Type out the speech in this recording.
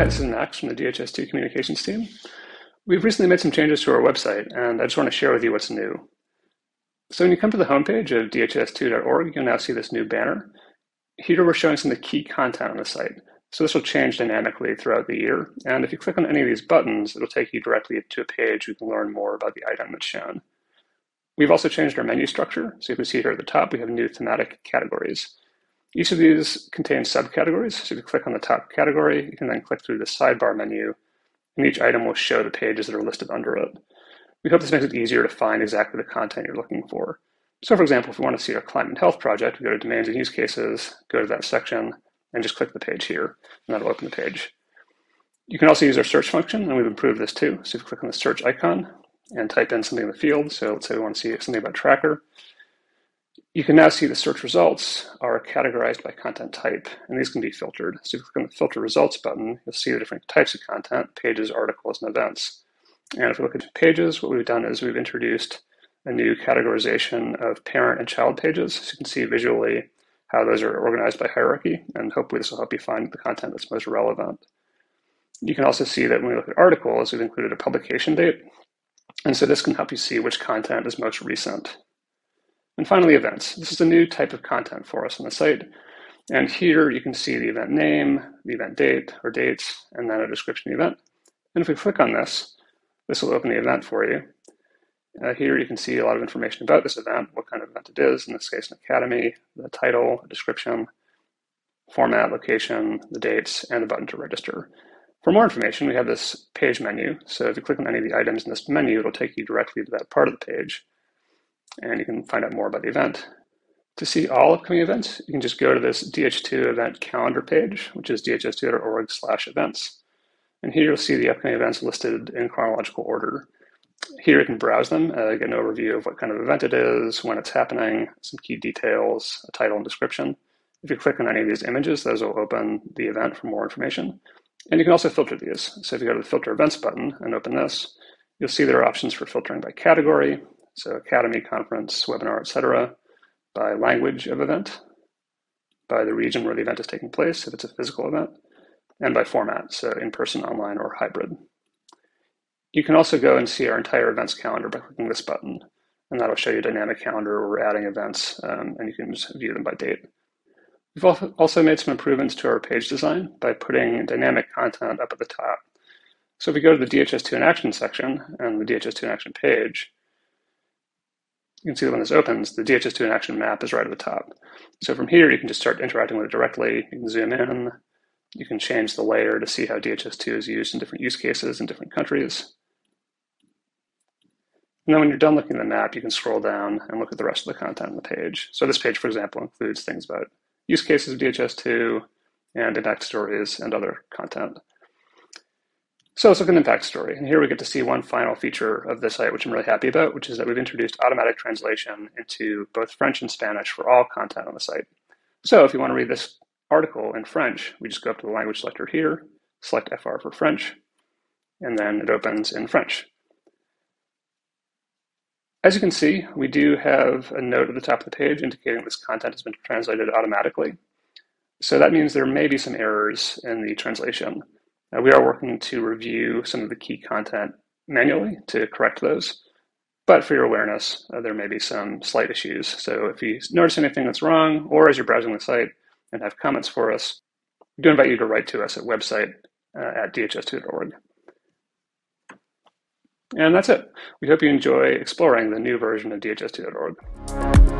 Hi, this is Max from the DHIS2 communications team. We've recently made some changes to our website, and I just want to share with you what's new. So when you come to the homepage of dhis2.org, you'll now see this new banner. Here we're showing some of the key content on the site. So this will change dynamically throughout the year. And if you click on any of these buttons, it'll take you directly to a page where you can learn more about the item that's shown. We've also changed our menu structure. So you can see here at the top, we have new thematic categories. Each of these contains subcategories. So if you click on the top category, you can then click through the sidebar menu, and each item will show the pages that are listed under it. We hope this makes it easier to find exactly the content you're looking for. So for example, if we want to see our climate and health project, we go to demands and use cases, go to that section, and just click the page here, and that'll open the page. You can also use our search function, and we've improved this too. So if you click on the search icon and type in something in the field, so let's say we want to see something about tracker, you can now see the search results are categorized by content type, and these can be filtered. So if you click on the filter results button, you'll see the different types of content, pages, articles, and events. And if we look at pages, what we've done is we've introduced a new categorization of parent and child pages. So you can see visually how those are organized by hierarchy, and hopefully this will help you find the content that's most relevant. You can also see that when we look at articles, we've included a publication date. And so this can help you see which content is most recent. And finally, events. This is a new type of content for us on the site. And here you can see the event name, the event date or dates, and then a description of the event. And if we click on this, this will open the event for you. Uh, here you can see a lot of information about this event, what kind of event it is, in this case an academy, the title, description, format, location, the dates, and the button to register. For more information, we have this page menu. So if you click on any of the items in this menu, it'll take you directly to that part of the page and you can find out more about the event. To see all upcoming events, you can just go to this DHIS2 event calendar page, which is dhis2.org slash events. And here you'll see the upcoming events listed in chronological order. Here you can browse them, uh, get an overview of what kind of event it is, when it's happening, some key details, a title and description. If you click on any of these images, those will open the event for more information. And you can also filter these. So if you go to the filter events button and open this, you'll see there are options for filtering by category, so academy, conference, webinar, etc., by language of event, by the region where the event is taking place, if it's a physical event, and by format, so in-person, online, or hybrid. You can also go and see our entire events calendar by clicking this button, and that'll show you a dynamic calendar where we're adding events, um, and you can just view them by date. We've also made some improvements to our page design by putting dynamic content up at the top. So if we go to the DHIS2 in Action section and the DHIS2 in Action page, you can see that when this opens, the DHIS2 in action map is right at the top. So from here, you can just start interacting with it directly. You can zoom in. You can change the layer to see how DHIS2 is used in different use cases in different countries. And then when you're done looking at the map, you can scroll down and look at the rest of the content on the page. So this page, for example, includes things about use cases of DHIS2 and impact stories and other content. So let's look at an impact story. And here we get to see one final feature of the site, which I'm really happy about, which is that we've introduced automatic translation into both French and Spanish for all content on the site. So if you want to read this article in French, we just go up to the language selector here, select FR for French, and then it opens in French. As you can see, we do have a note at the top of the page indicating this content has been translated automatically. So that means there may be some errors in the translation. Uh, we are working to review some of the key content manually to correct those. But for your awareness, uh, there may be some slight issues. So if you notice anything that's wrong, or as you're browsing the site and have comments for us, we do invite you to write to us at website uh, at dhis2.org. And that's it. We hope you enjoy exploring the new version of dhis2.org.